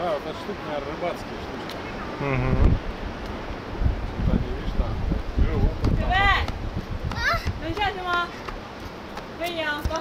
Да, это штука, наверное, рыбацкие штуки. Угу. Тут они, видишь, там живут. 小贝，等一下行吗？可以啊，走。